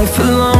life alone.